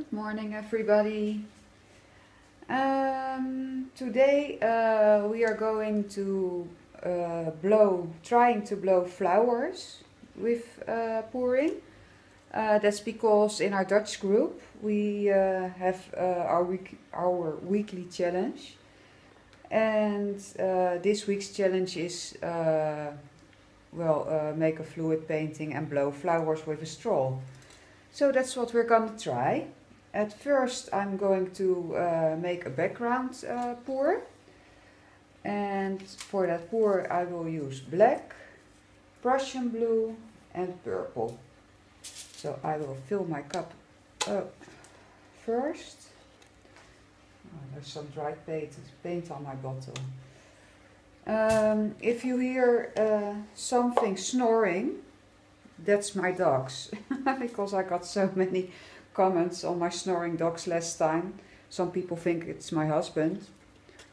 Good morning, everybody. Um, today uh, we are going to uh, blow, trying to blow flowers with uh, pouring. Uh, that's because in our Dutch group we uh, have uh, our week, our weekly challenge, and this week's challenge is well make a fluid painting and blow flowers with a straw. So that's what we're gonna try. At first I'm going to uh, make a background uh, pour. And for that pour I will use black, Prussian blue and purple. So I will fill my cup up first. Oh, there's some dried paint, paint on my bottle. Um, if you hear uh, something snoring, that's my dogs. because I got so many comments on my snoring dogs last time. Some people think it's my husband.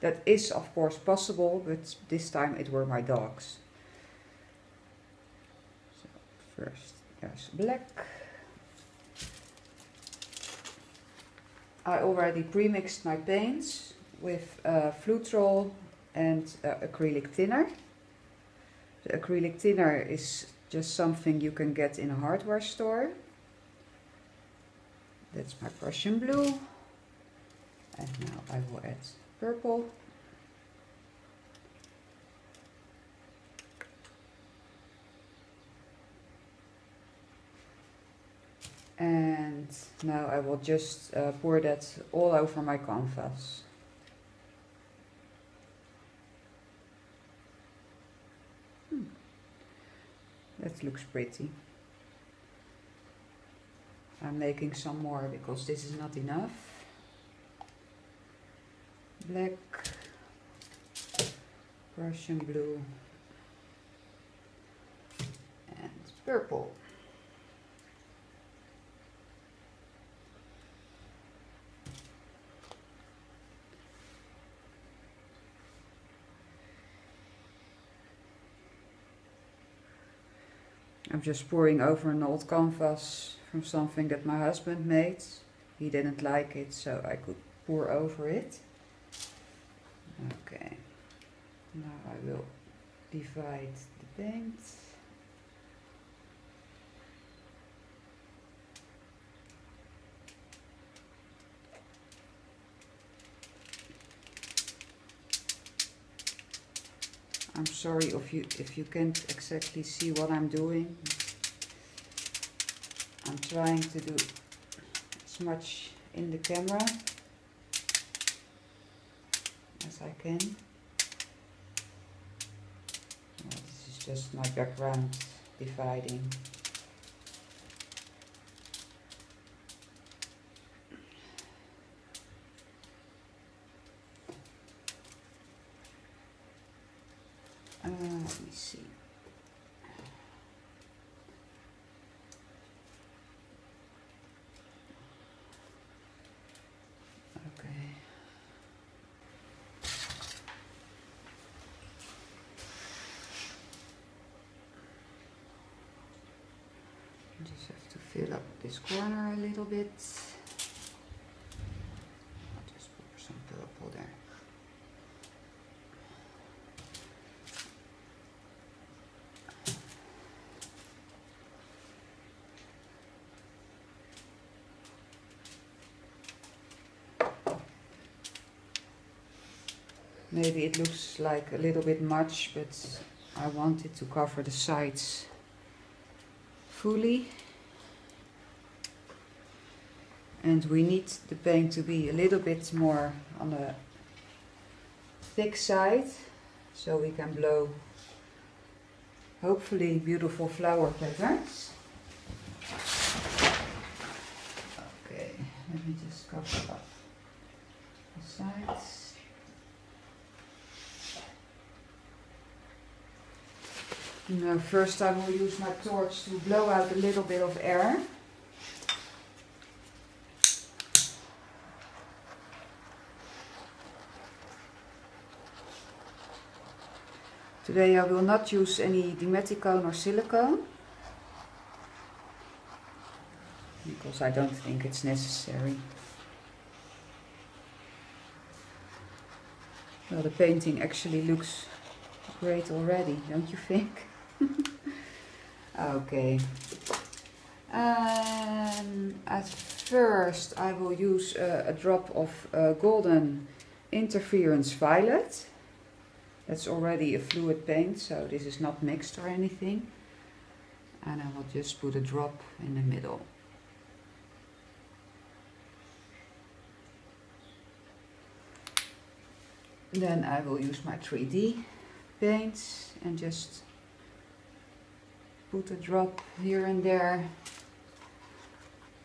That is, of course, possible, but this time it were my dogs. So, first, there's black. I already pre-mixed my paints with uh, Floetrol and uh, acrylic thinner. The acrylic thinner is just something you can get in a hardware store. That's my Prussian blue. And now I will add purple. And now I will just uh, pour that all over my canvas. Hmm. That looks pretty. I'm making some more because this is not enough. Black, Prussian blue and purple. I'm just pouring over an old canvas from something that my husband made. He didn't like it, so I could pour over it. Okay, now I will divide the paint. I'm sorry if you if you can't exactly see what I'm doing. I'm trying to do as much in the camera as I can. Well, this is just my background dividing. Uh, let me see. Okay. Just have to fill up this corner a little bit. I'll just pour some purple there. Maybe it looks like a little bit much, but I wanted to cover the sides fully. And we need the paint to be a little bit more on the thick side, so we can blow hopefully beautiful flower patterns. Okay, let me just cover up the sides. Now first I will use my torch to blow out a little bit of air. Today I will not use any dimethicone or silicone. Because I don't think it's necessary. Well, the painting actually looks great already, don't you think? okay. Um, at first I will use uh, a drop of uh, golden interference violet. That's already a fluid paint, so this is not mixed or anything. And I will just put a drop in the middle. Then I will use my 3D paints and just put a drop here and there.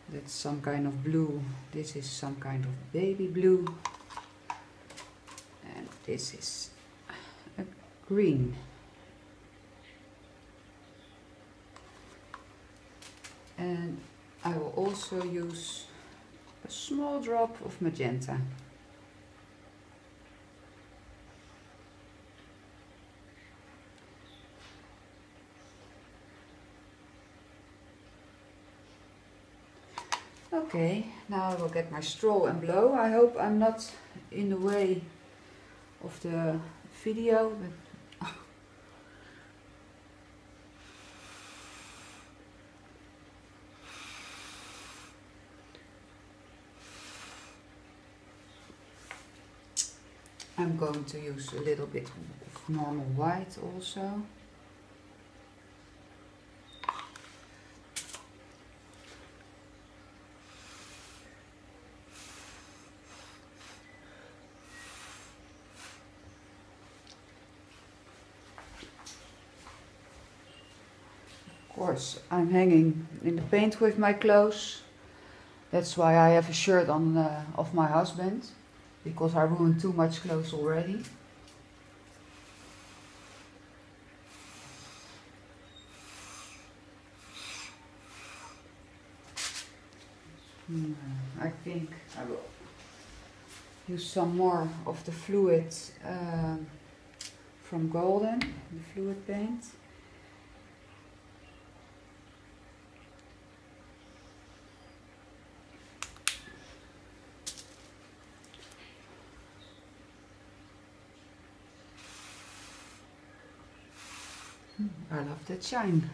That's some kind of blue. This is some kind of baby blue. And this is green. And I will also use a small drop of magenta. Okay, now I will get my straw and blow. I hope I'm not in the way of the video. But I'm going to use a little bit of normal white also. Of course, I'm hanging in the paint with my clothes. That's why I have a shirt on uh, of my husband, because I ruined too much clothes already. Hmm, I think I will use some more of the fluid um, from Golden, the fluid paint. I love that shine.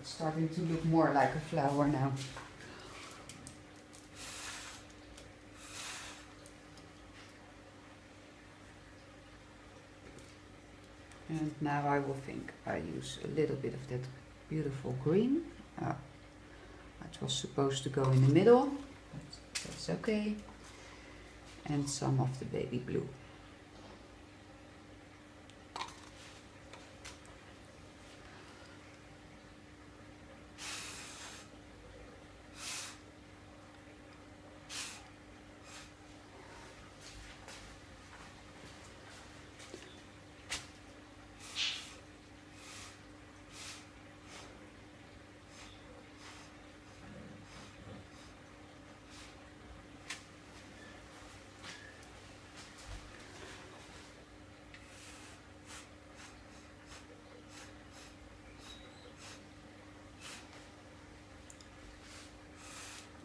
It's starting to look more like a flower now. And now I will think I use a little bit of that beautiful green. Uh, it was supposed to go in the middle, but that's okay. And some of the baby blue.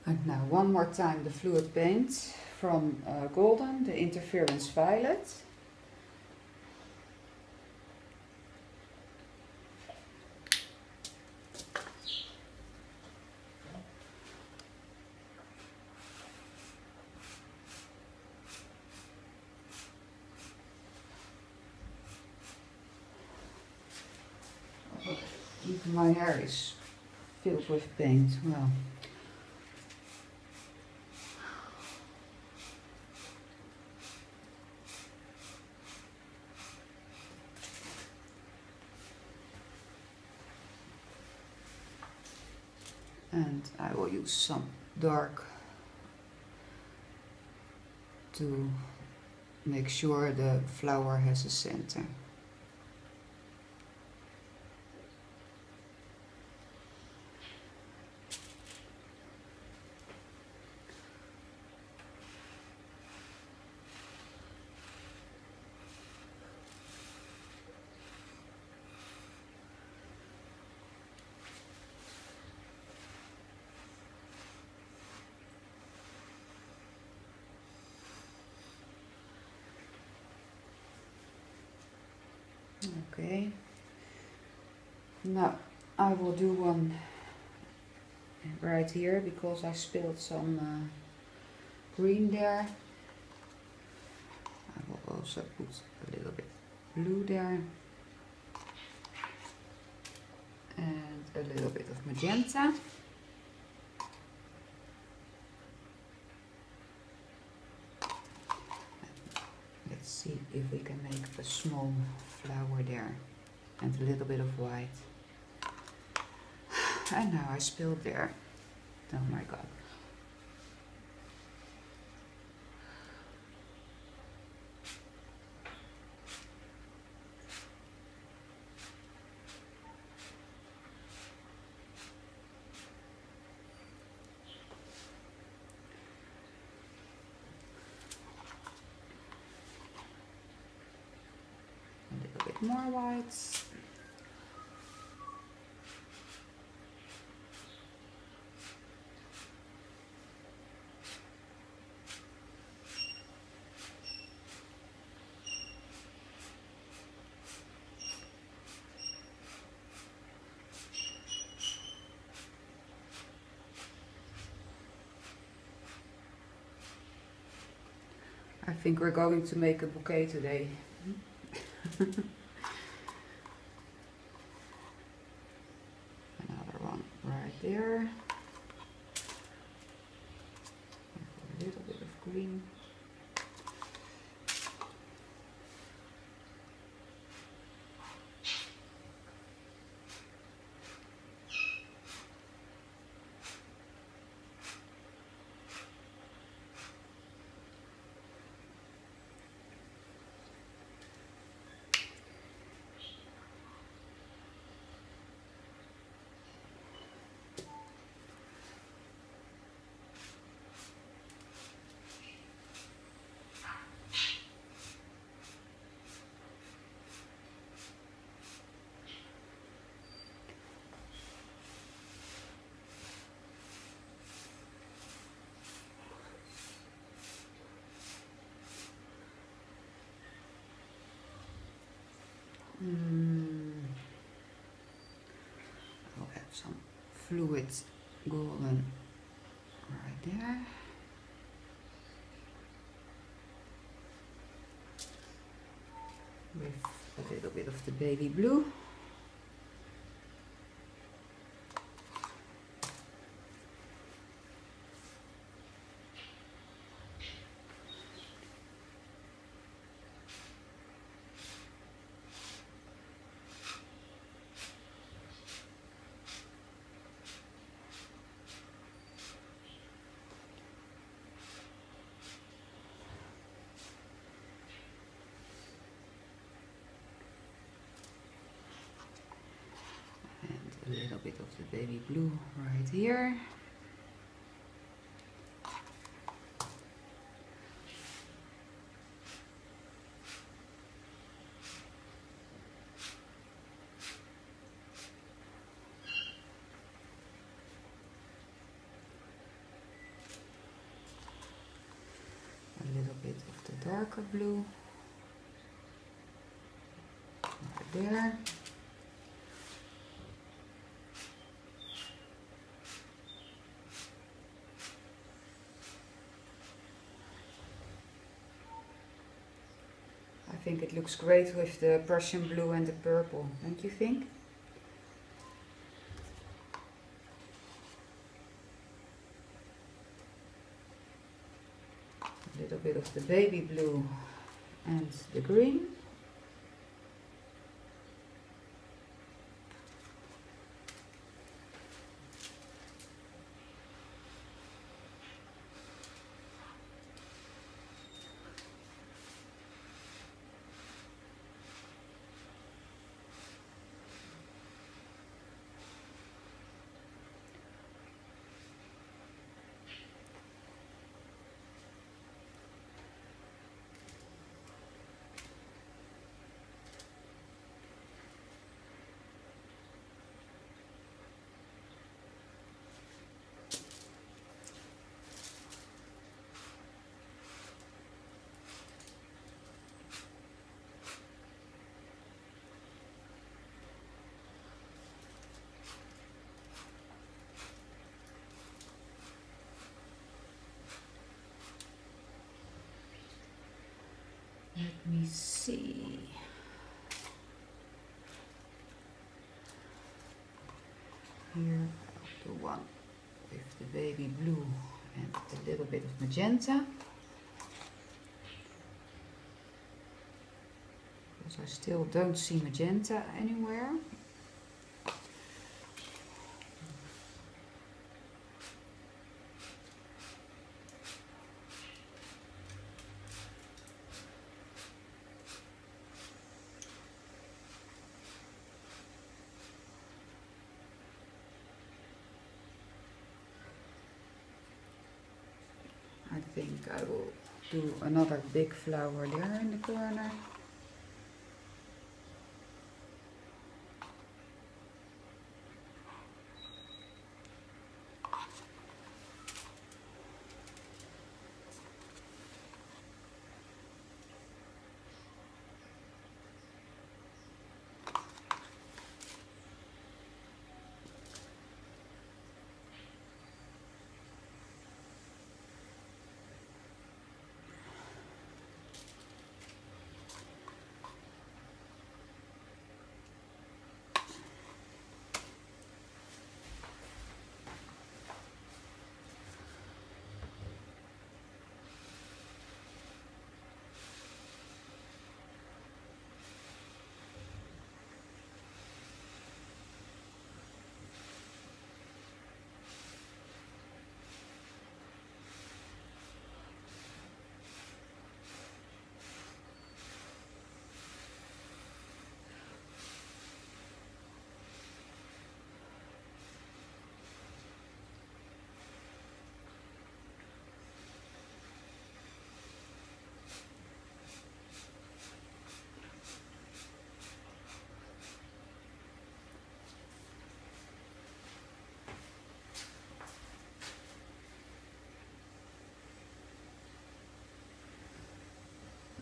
And now one more time the fluid paint from uh, Golden, the Interference Violet. My hair is filled with paint. Well. And I will use some dark to make sure the flower has a center. Okay. Now I will do one right here because I spilled some uh, green there. I will also put a little bit blue there and a little bit of magenta. Let's see if we can make a small flower there and a little bit of white. And now I spilled there. Oh my god. A little bit more whites. I think we're going to make a bouquet today. Another one right there. A little bit Mm. I'll add some fluid golden right there. With a little bit of the baby blue. and a little bit of the baby blue right here. A little bit of the darker blue right there. I think it looks great with the Prussian blue and the purple, don't you think? A little bit of the baby blue and the green. See. Here the one with the baby blue and a little bit of magenta. Because I still don't see magenta anywhere. I think I will do another big flower there in the corner.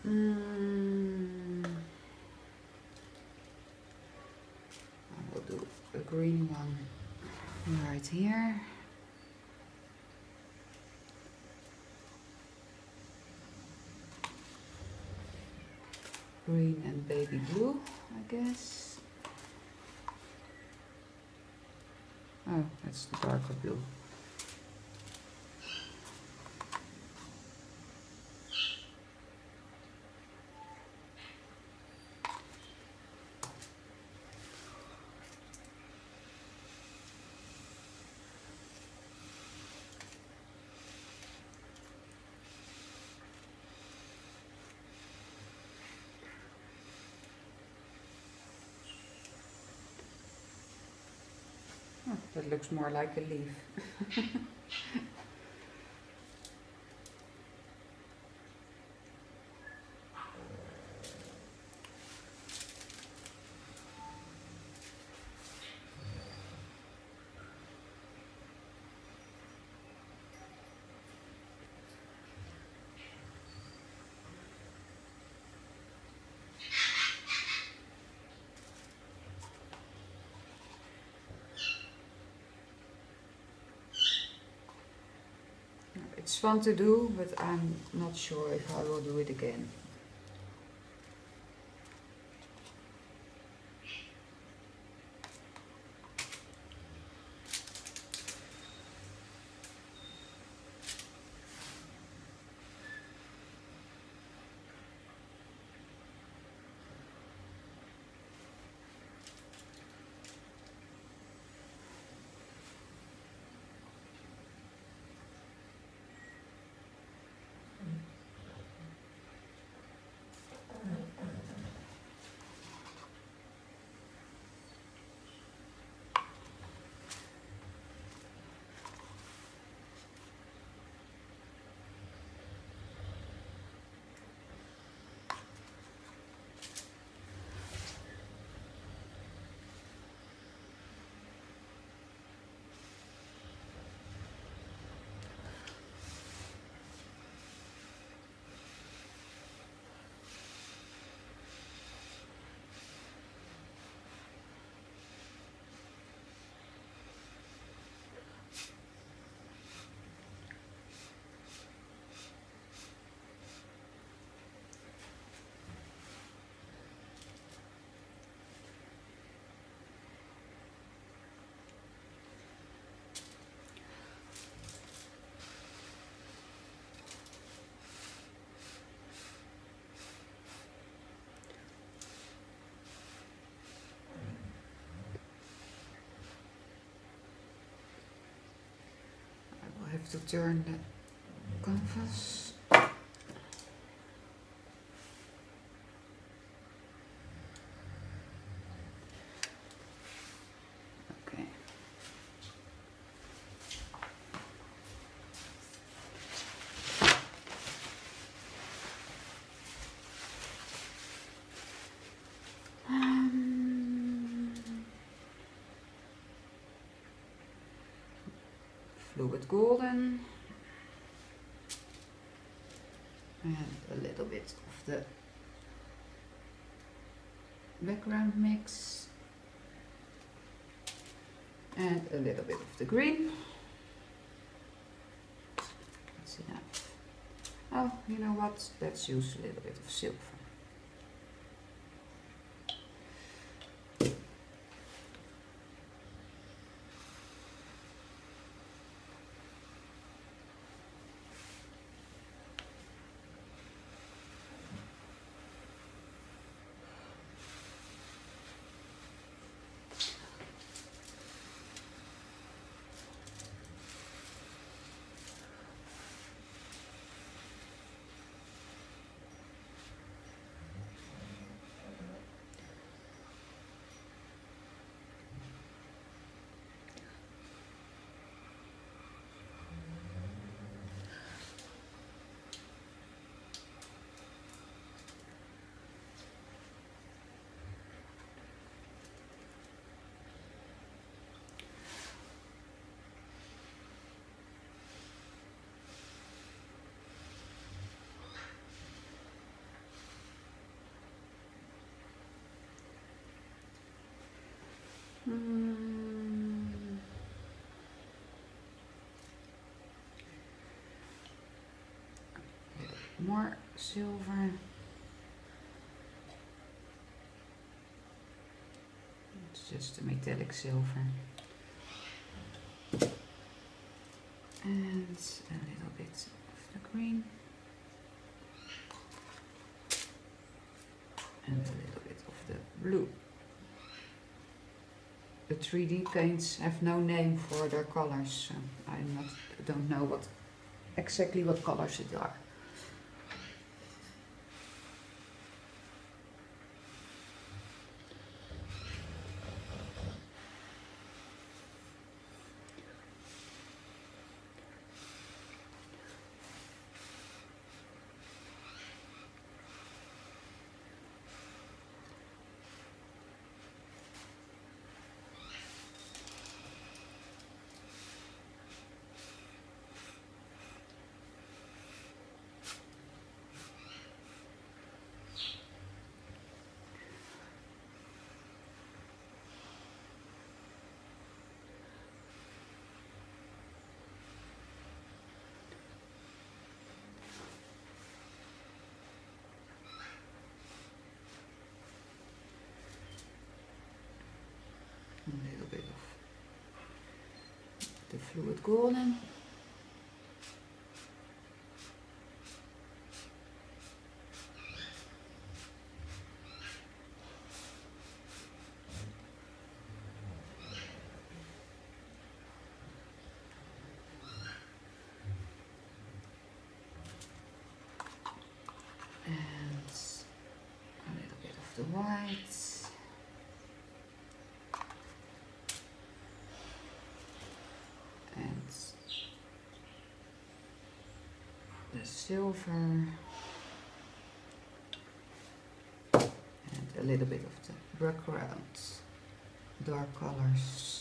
Mm. I will do a green one right here. Green and baby blue, I guess. Oh, that's the darker blue. That looks more like a leaf. It's fun to do, but I'm not sure if I will do it again. To turn the canvas. Fluid golden. And a little bit of the background mix. And a little bit of the green. Oh you know what? Let's use a little bit of silver Mm. More silver. It's just a metallic silver. And a little bit of the green. And a little bit of the blue. The 3D paints have no name for their colors, I don't know what exactly what colors it are. A little bit of the fluid golden. And a little bit of the white. and the silver and a little bit of the background dark colors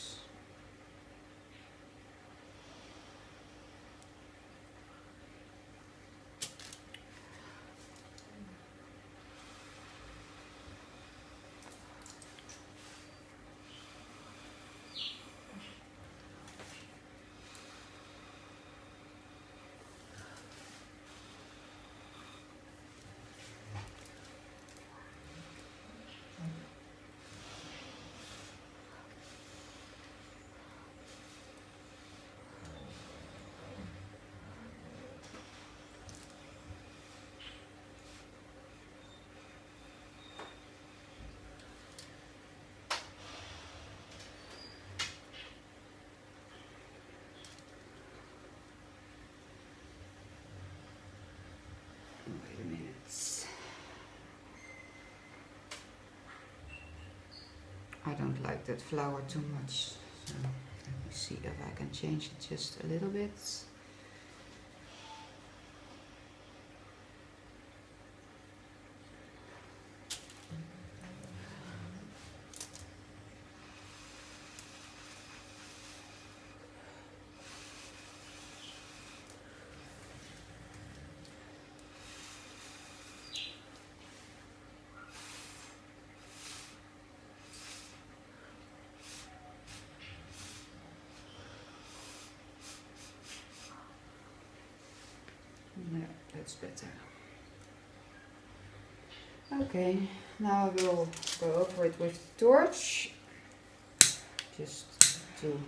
I don't like that flower too much. So let me see if I can change it just a little bit. No, better. Okay, now I will go over it with the torch, just to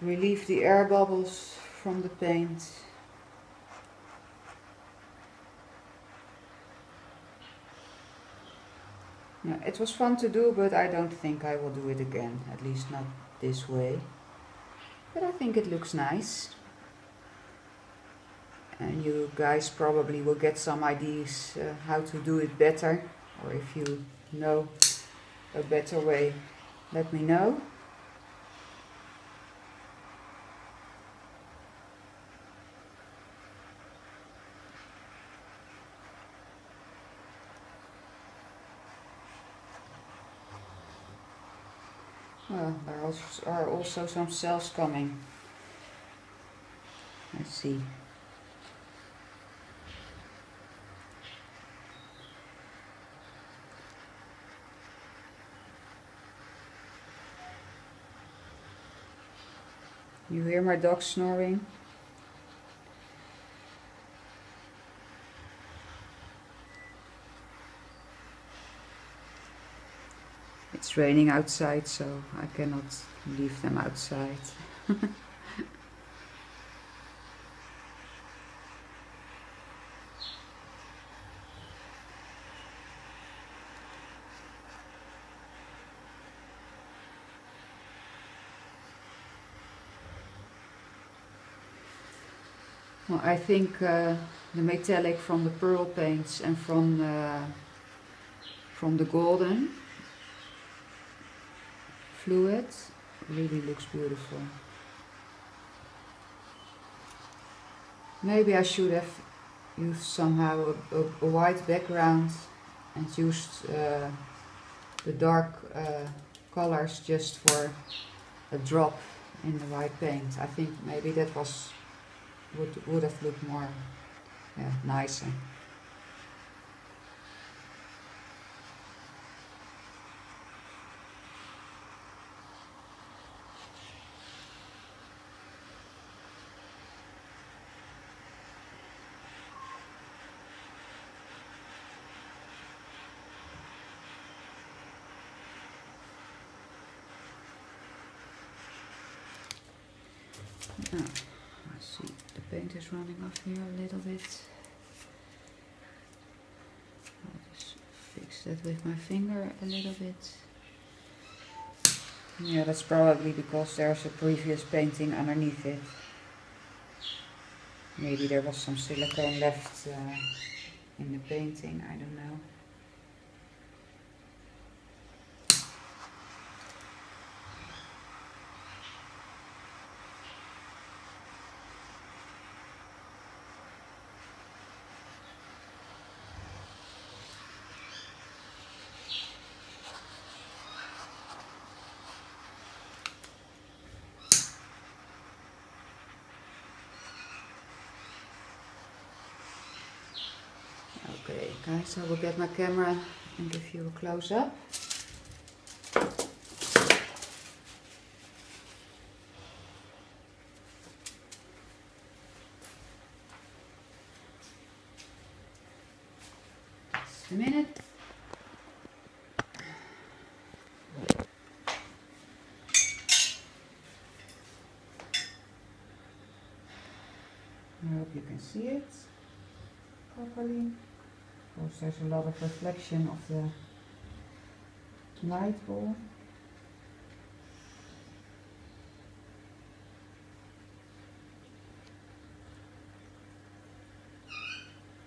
relieve the air bubbles from the paint. Yeah, it was fun to do, but I don't think I will do it again, at least not this way. But I think it looks nice and you guys probably will get some ideas uh, how to do it better. Or if you know a better way let me know. Well there are also some cells coming. Let's see You hear my dog snoring? It's raining outside, so I cannot leave them outside. Well, I think uh, the metallic from the pearl paints and from the, from the golden fluid really looks beautiful. Maybe I should have used somehow a, a, a white background and used uh, the dark uh, colors just for a drop in the white paint. I think maybe that was would would have looked more yeah, nicer. Oh paint is running off here a little bit. I'll just fix that with my finger a little bit. Yeah, that's probably because there's a previous painting underneath it. Maybe there was some silicone left uh, in the painting, I don't know. Guys, I will get my camera and give you a close-up. Just a minute. I hope you can see it properly course there's a lot of reflection of the light ball.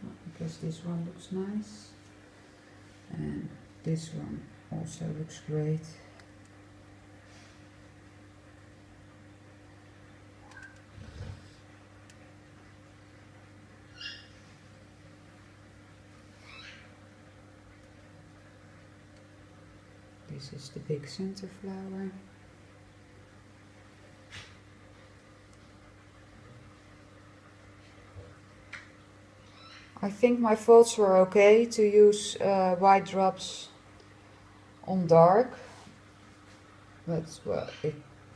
I guess this one looks nice and this one also looks great. Big center flower. I think my thoughts were okay to use uh, white drops on dark, but well, it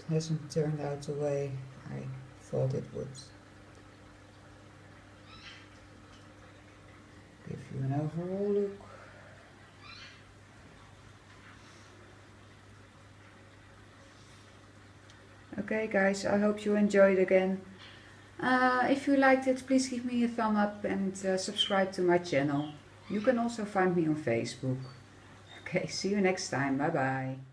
hasn't turned out the way I thought it would. Give you an overall look. Okay guys, I hope you enjoyed again. Uh, if you liked it, please give me a thumb up and uh, subscribe to my channel. You can also find me on Facebook. Okay, see you next time. Bye bye.